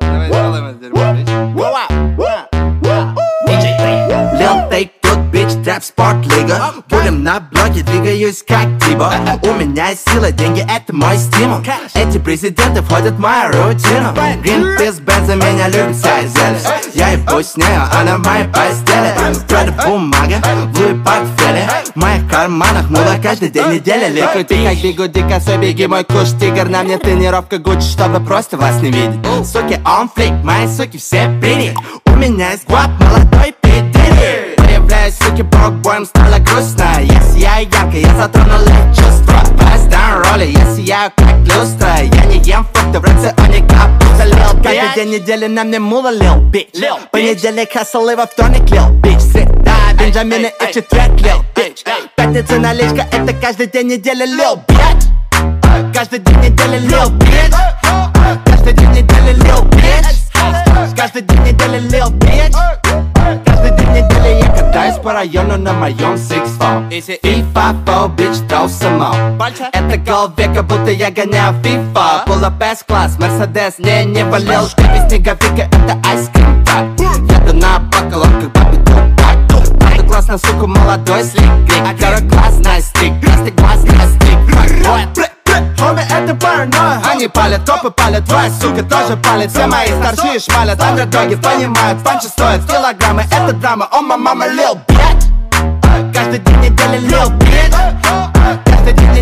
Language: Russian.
Давай сделаем тут, бич, трэп, спорт, лига Будем на блоке, двигаюсь как Тибо. У меня сила, деньги, это мой стимул. Эти президенты входят в мою рутину. Гринпис, бенза, меня любит вся Я ебусь с нею, она в моей постели. Правда бумага, в Луи портфеле карманах мула каждый день недели Ликуй ты как бигуди, косой, беги мой куш Тигр, на мне тренировка Гуччи, чтобы просто вас не видеть. Суки, он флик, мои суки все приняли У меня есть гвап, молодой пидири Появляюсь, суки, бокбоем стало грустно. Я сияю ярко, я затронул их чувства Поставим роли, я сияю как люстра. Я не ем фрукты в рационе капуста Лил. Каждый день недели на мне мула лил бич Понедельник хасл и во вторник лил бич Среда, Бенджамины и четверг лил бич Пятница наличка, это каждый день недели лил бич Каждый день недели лил бич Каждый день недели лил бич Каждый день недели лил бич Каждый день недели я катаюсь по району на моем Six Four. FIFA, бич, throw some more. Это гол века, будто я гоняю FIFA. Пула класс Мерседес, не, не валил Ты без снеговика, это айскрим так. Еду на молодой слик Крик, классная стик, красный глаз, стик Хоми, это паранойя. Они палят, топы палят, твоя сука тоже палит. Все мои старшие шмалят, андердоги понимают Панчи стоят. Килограммы, это драма, о, my mama, lil bitch Каждый день недели lil bitch Каждый день